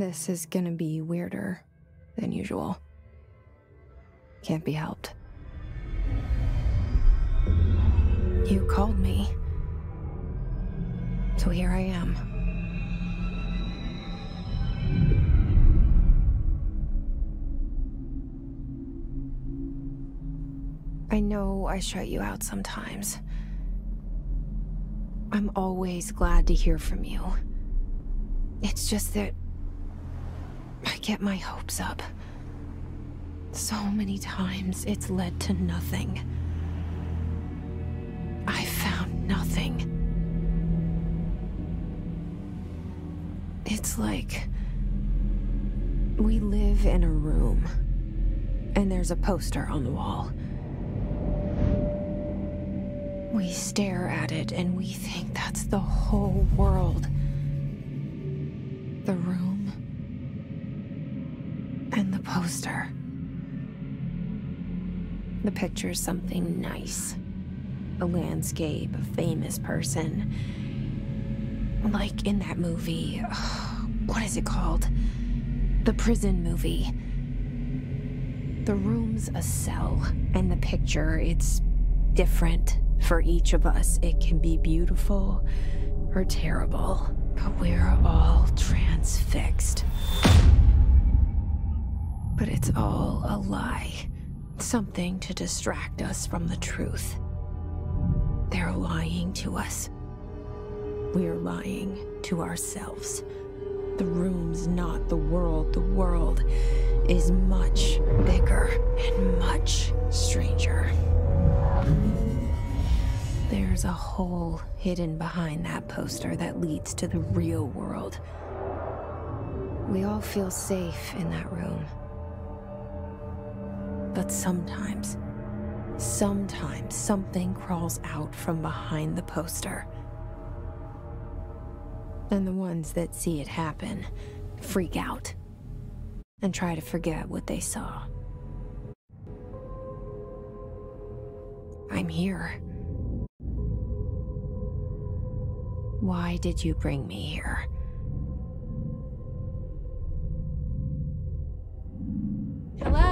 This is gonna be weirder than usual. Can't be helped. You called me. So here I am. I know I shut you out sometimes. I'm always glad to hear from you. It's just that get my hopes up. So many times it's led to nothing. I found nothing. It's like we live in a room, and there's a poster on the wall. We stare at it and we think that's the whole world. The room and the poster. The picture's something nice. A landscape, a famous person. Like in that movie. What is it called? The prison movie. The room's a cell, and the picture, it's different for each of us. It can be beautiful or terrible, but we're all transfixed. But it's all a lie. Something to distract us from the truth. They're lying to us. We're lying to ourselves. The room's not the world. The world is much bigger and much stranger. There's a hole hidden behind that poster that leads to the real world. We all feel safe in that room. But sometimes, sometimes something crawls out from behind the poster. And the ones that see it happen freak out and try to forget what they saw. I'm here. Why did you bring me here? Hello?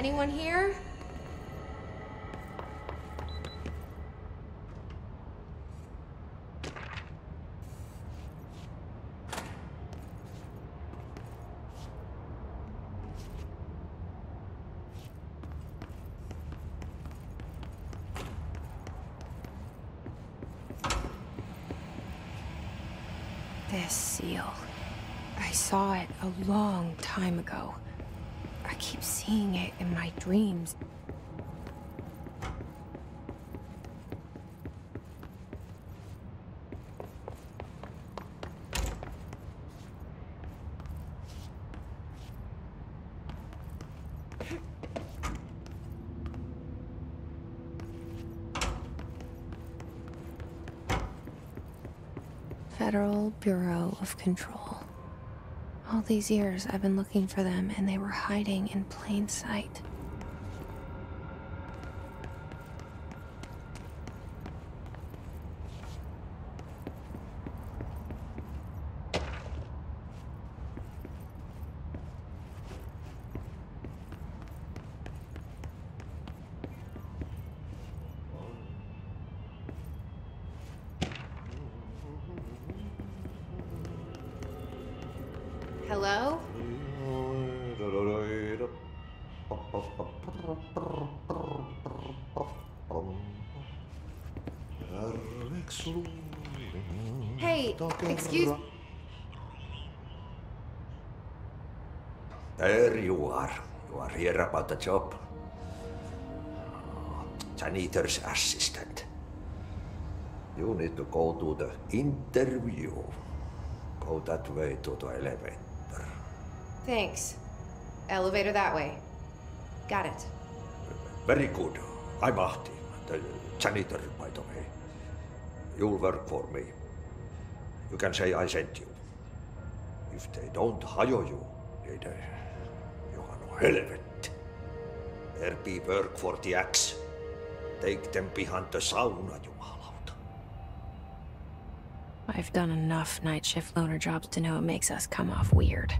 Anyone here? This seal. I saw it a long time ago. I keep seeing it my dreams. Federal Bureau of Control. All these years I've been looking for them and they were hiding in plain sight. Hey, excuse There you are. You are here about the job. Janitor's assistant. You need to go to the interview. Go that way to the elevator. Thanks. Elevator that way. Got it. Very good. I'm Ahti, the uh, janitor, by the way. You'll work for me. You can say I sent you. If they don't hire you, niin they, uh, you are no hell of it. There be work for the axe. Take them behind the sauna, jumalauta. I've done enough night shift loner jobs to know it makes us come off weird.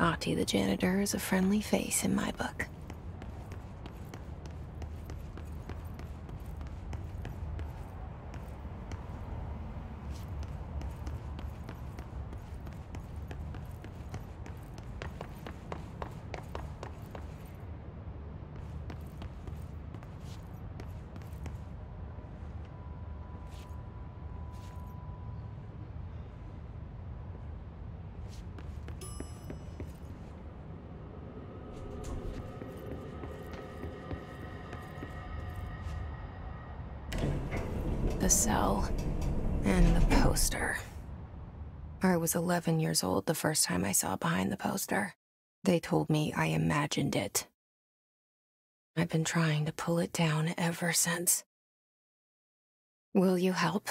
Ahti the janitor is a friendly face in my book. Cell. And the poster. I was 11 years old the first time I saw behind the poster. They told me I imagined it. I've been trying to pull it down ever since. Will you help?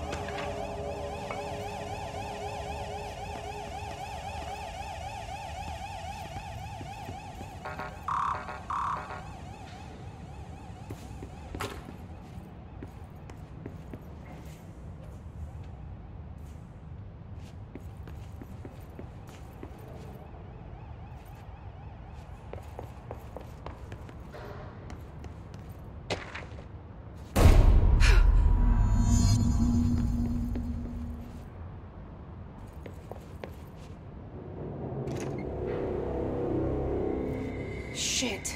Shit,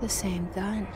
The same gun.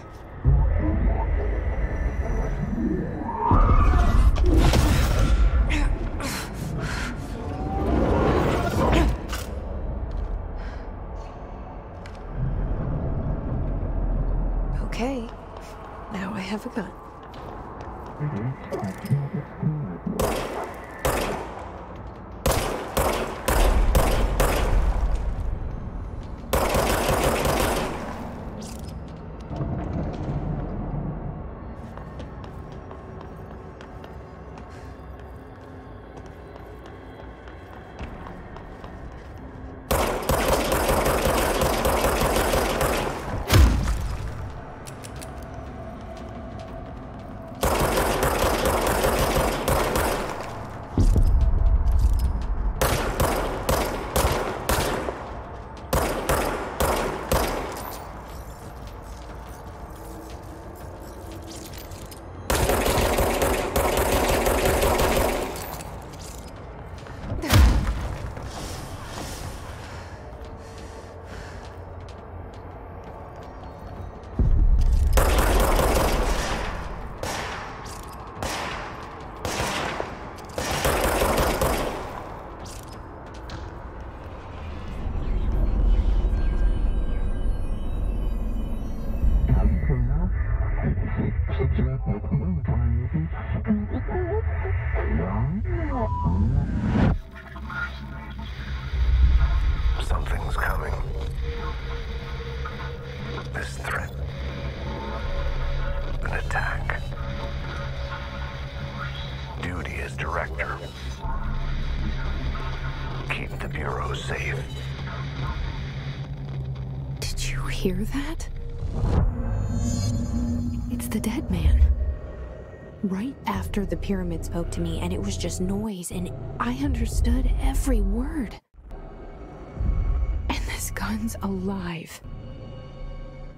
Director. Keep the Bureau safe. Did you hear that? It's the dead man. Right after the pyramid spoke to me, and it was just noise, and I understood every word. And this gun's alive.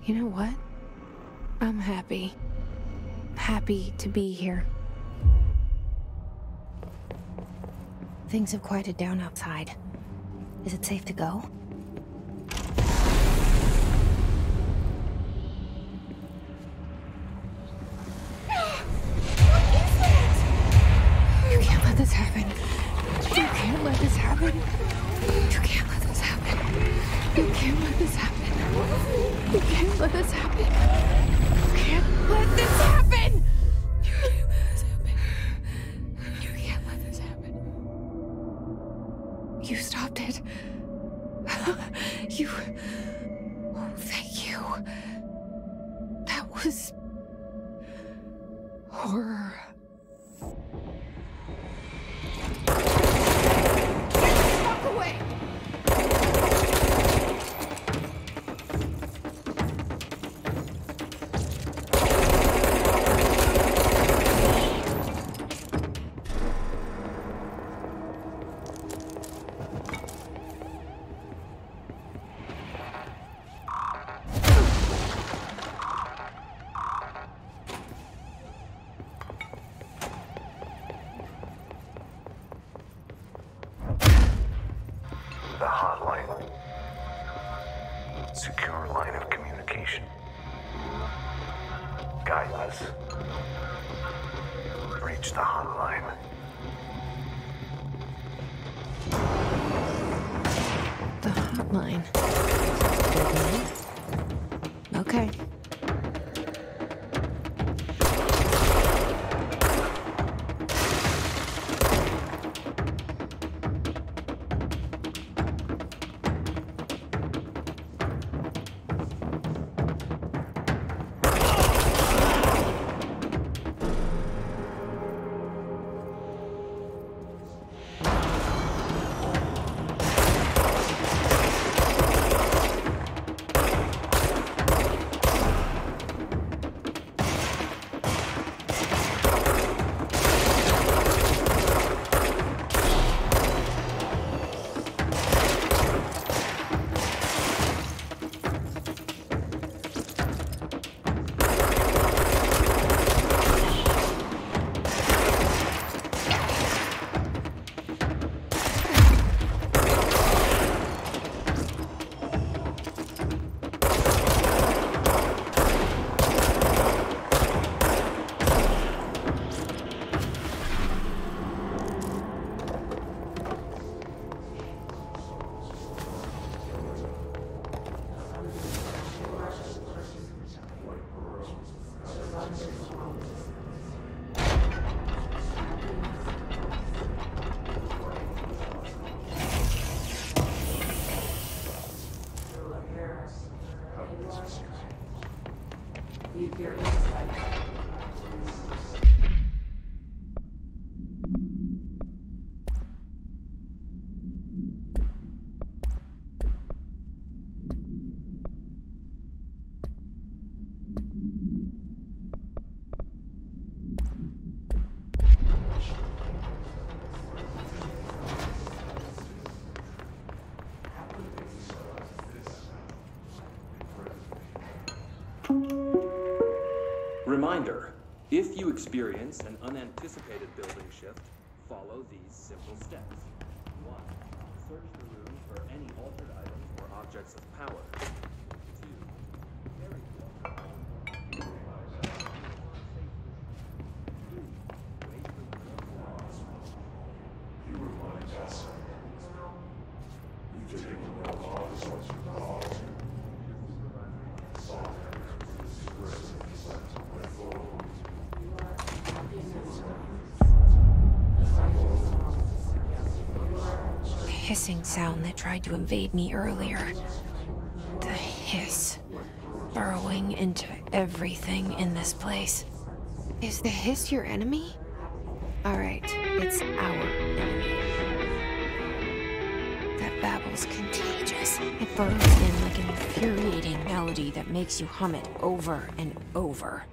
You know what? I'm happy. Happy to be here. Things have quieted down outside. Is it safe to go? You can't let this happen. You can't let this happen. You can't let this happen. You can't let this happen. You can't let this happen. You can't let this happen. Was. horror. guidance. Reach the hotline. The hotline. Okay. Reminder, if you experience an unanticipated building shift, follow these simple steps. One, search the room for any altered items or objects of power. Two, carry the altered item. Hissing sound that tried to invade me earlier. The hiss. Burrowing into everything in this place. Is the hiss your enemy? Alright, it's our enemy. That babble's contagious. It burrows in like an infuriating melody that makes you hum it over and over.